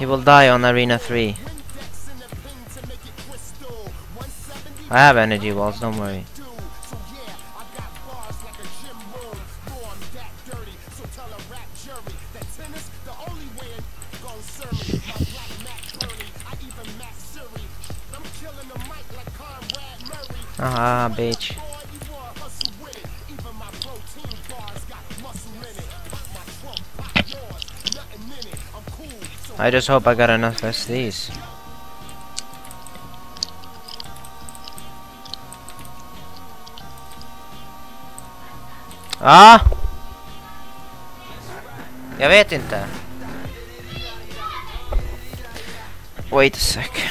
He will die on Arena 3. I have energy walls, don't worry. Ah, bitch. I just hope I got enough SDs. Ah! Jag vet inte. Wait a sec.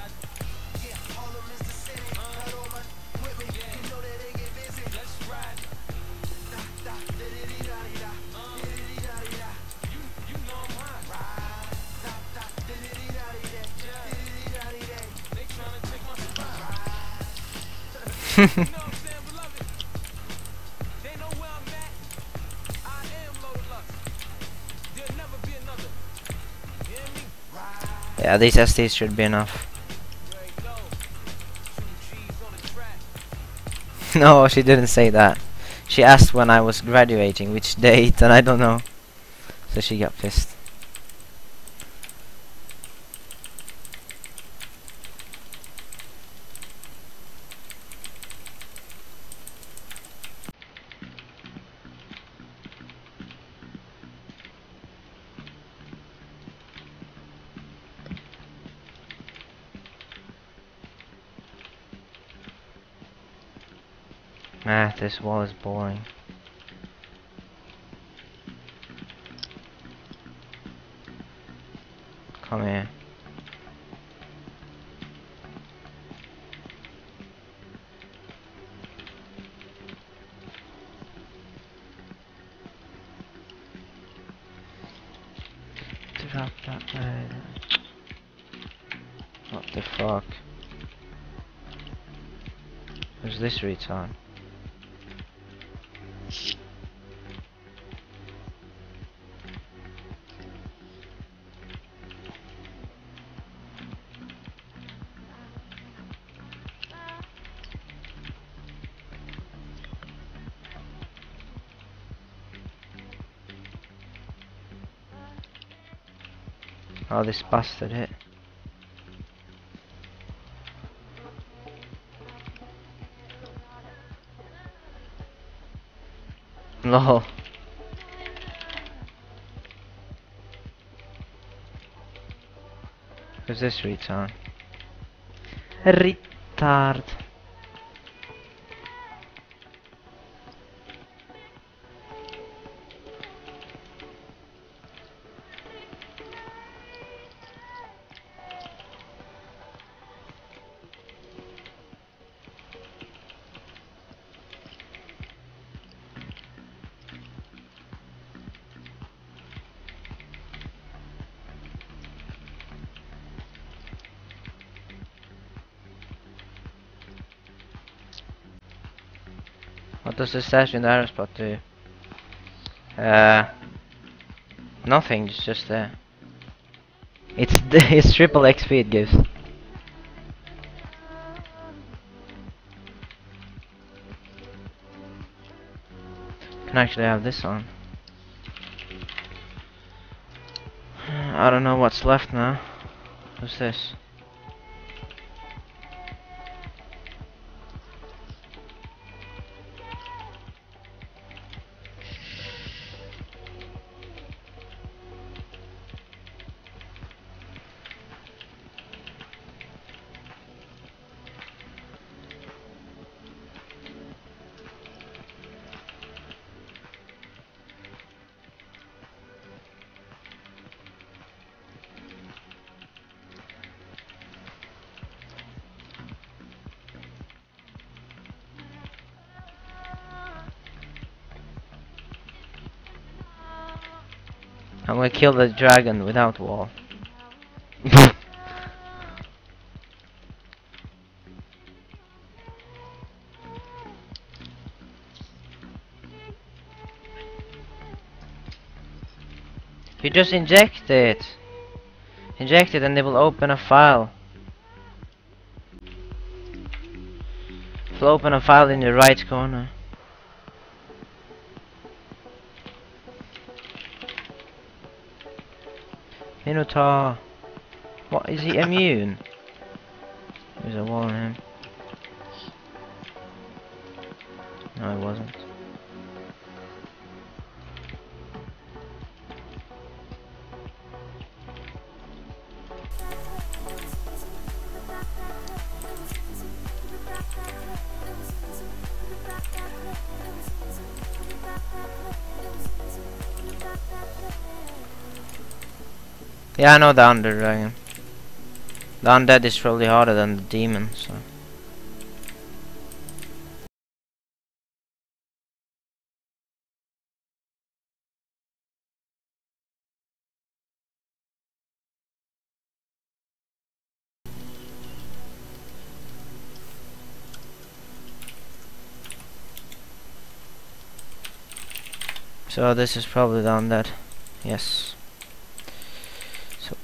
yeah, these SDs should be enough. no, she didn't say that. She asked when I was graduating, which date, and I don't know. So she got pissed. Ah, this wall is boring. Come here. Drop that. What the fuck? Who's this retard? Oh, this bastard hit. Lol. Who's this retard? Retard. What does the stash in the arrow spot do? Uh, nothing. It's just there. It's it's triple XP it gives. Can actually have this on. I don't know what's left now. What's this? Gonna kill the dragon without wall. you just inject it. Inject it and it will open a file. It will open a file in the right corner. Minotaur. What is he immune? There's a wall on him. No, it wasn't. Yeah, I know the Undead Dragon. The Undead is probably harder than the Demon, so. So this is probably the Undead. Yes.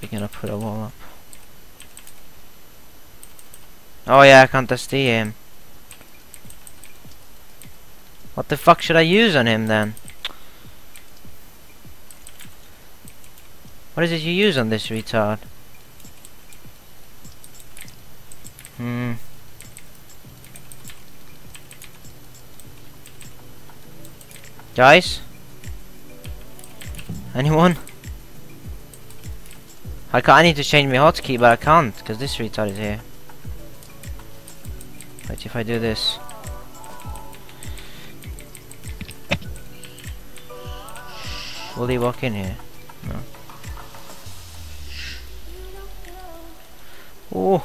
We're gonna put a wall up. Oh yeah, I can't see him. What the fuck should I use on him then? What is it you use on this retard? Hmm. Guys? Anyone? I can't, I need to change my hotkey, but I can't, because this retard is here. Wait, if I do this. Will he walk in here? No. Oh!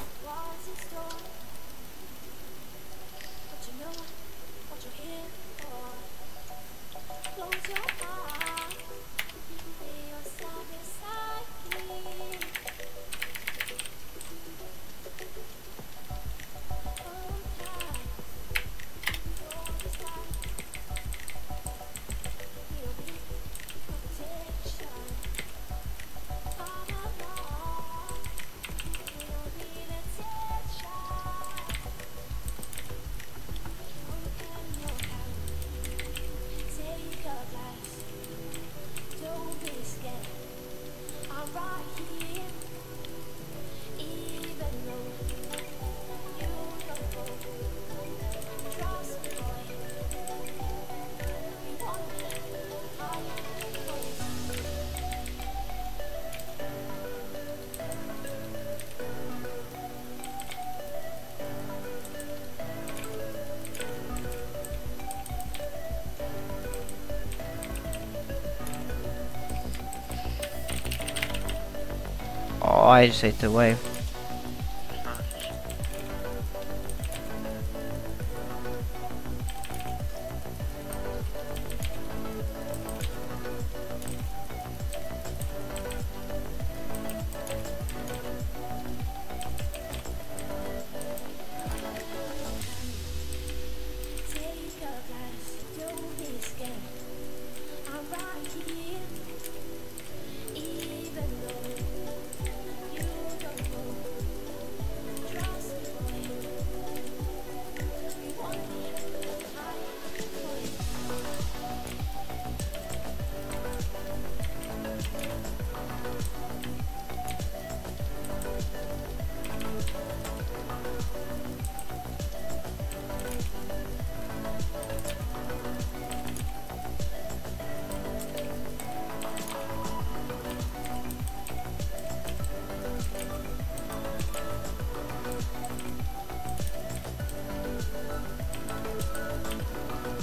I just hate the wave.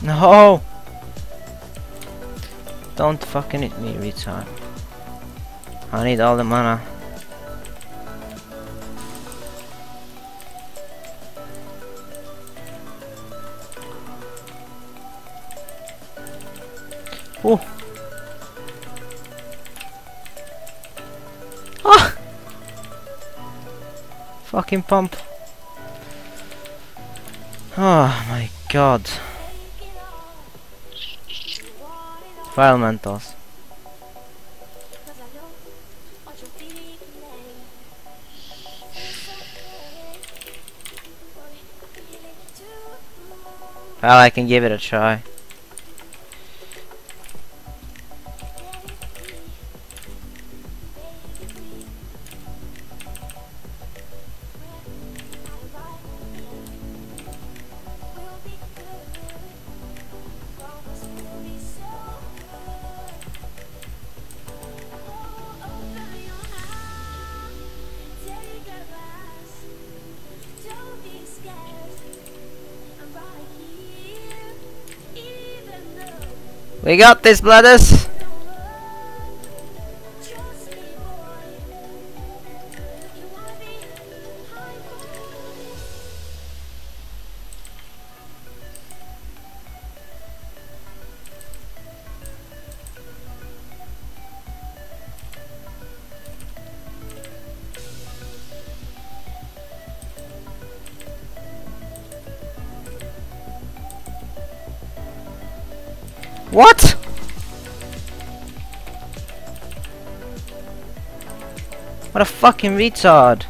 No! Don't fucking hit me, retard. I need all the mana. Oh! Ah! Fucking pump. Oh my god. File mentals. Well, I can give it a try. We got this, brothers! What? What a fucking retard.